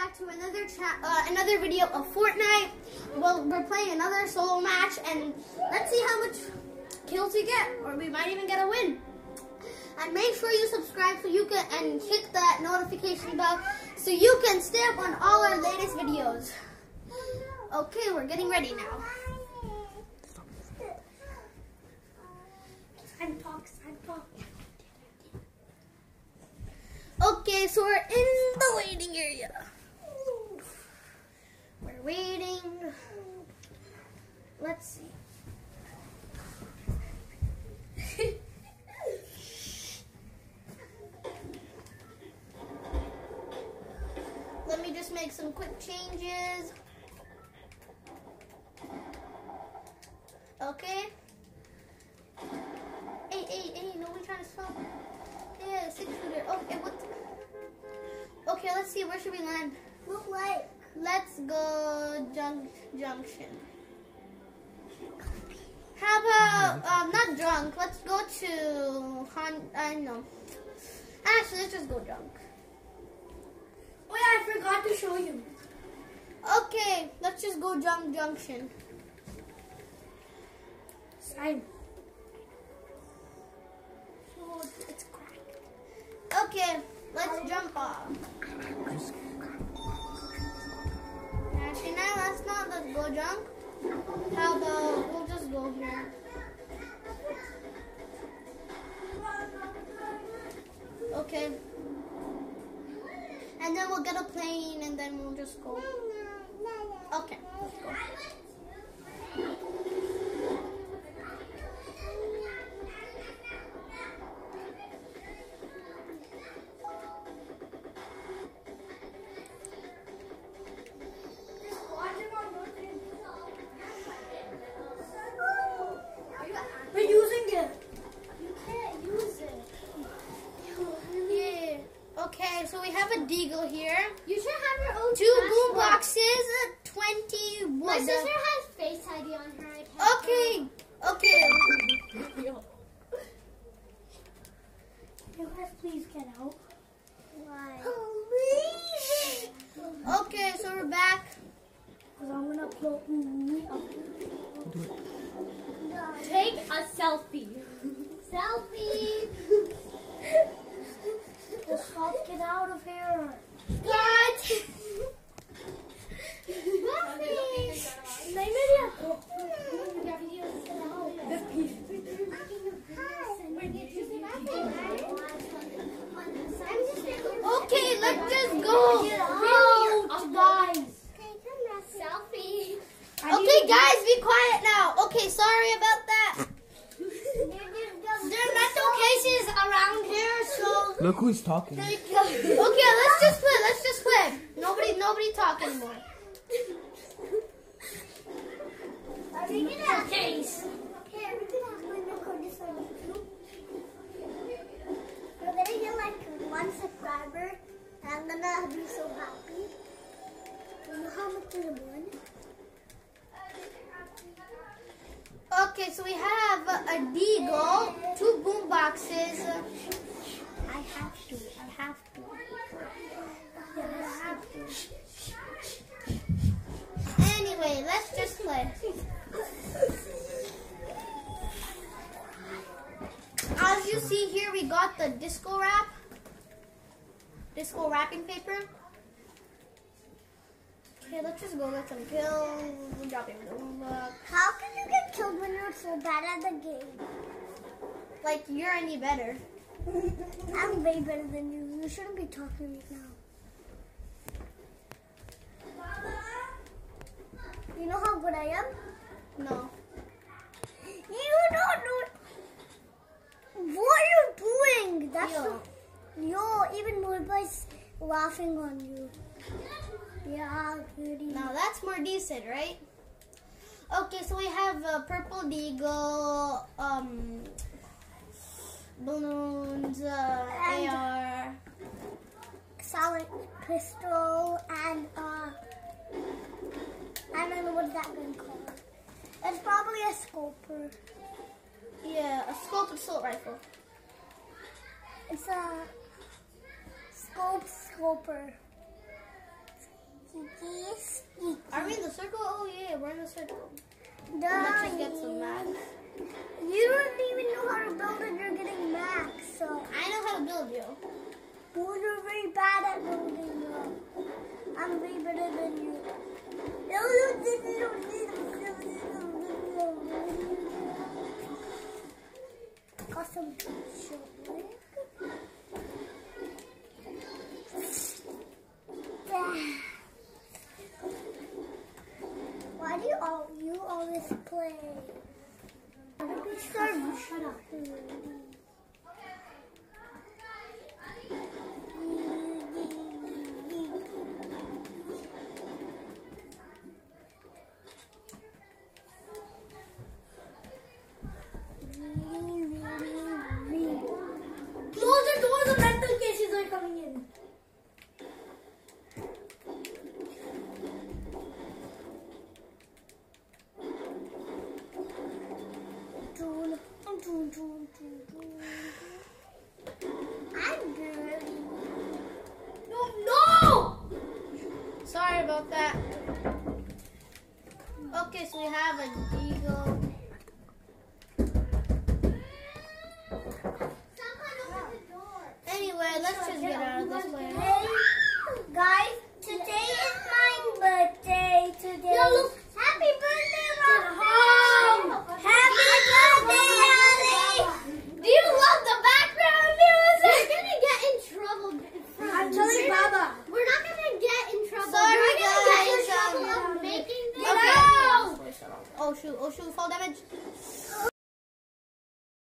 back to another chat, uh, another video of Fortnite. Well, we're playing another solo match, and let's see how much kills we get, or we might even get a win. And make sure you subscribe so you can and hit that notification bell so you can stay up on all our latest videos. Okay, we're getting ready now. Time talk, time talk. Okay, so we're in the waiting area. Waiting. Let's see. Let me just make some quick changes. Okay. Hey, hey, hey, nobody trying to stop. Yeah, six shooter. Okay, oh, what? Okay, let's see. Where should we land? Look like. Let's go junk junction. How about um not drunk? Let's go to Han. I know. Actually, let's just go drunk. Oh yeah, I forgot to show you. Okay, let's just go junk junction. Sign. Oh, it's cracked. Okay, let's jump off. Junk. How about we'll just go here. Okay. And then we'll get a plane and then we'll just go. Okay, let's go. Have a deagle here. You should have your own. Two boom boxes, twenty. My sister has Face ID on her account. Okay, okay. You guys please get out. Why? Please. Okay, so we're back. Because I'm gonna upload me up. Take a selfie. selfie. Help get out of here. What? Nej men det. Okay, let's just go. Out, guys. Selfie. Okay, guys, be quiet now. Okay, sorry about that. There are mental cases around here, so. Look who's talking. Okay, let's just play. Let's just play. Nobody, nobody talk anymore. Case. We're gonna get like one subscriber, and I'm gonna be so happy. You know how much is a? Okay, so we have a deagle, two boom boxes. I have to. I have to. I have to. Anyway, let's just play. As you see here, we got the disco wrap. Disco wrapping paper. Okay, let's just go get some kills. Dropping the boom. How can you get killed when you're so bad at the game? Like you're any better. I'm way better than you. You shouldn't be talking right now. You know how good I am? No. You don't know what are you're doing. That's Yo. the, yo. Even Morboy's laughing on you. Yeah. Now that's more decent, right? Okay, so we have a purple deagle, um, balloons, uh, and AR, solid pistol, and uh, I don't know what that gun called. It's probably a sculper. Yeah, a sculpted assault rifle. It's a scope sculper. Are we in the circle? Oh yeah, we're in the circle. Duh. Let's just get some mats. You don't even know how to build and you're getting max, so I know how to build you. well, you're very bad at building. Uh, I'm way better than you. Got some chocolate. Why 吃的。Sorry about that. Okay, so we have a eagle. Anyway, let's just get out of this way. Não fall damage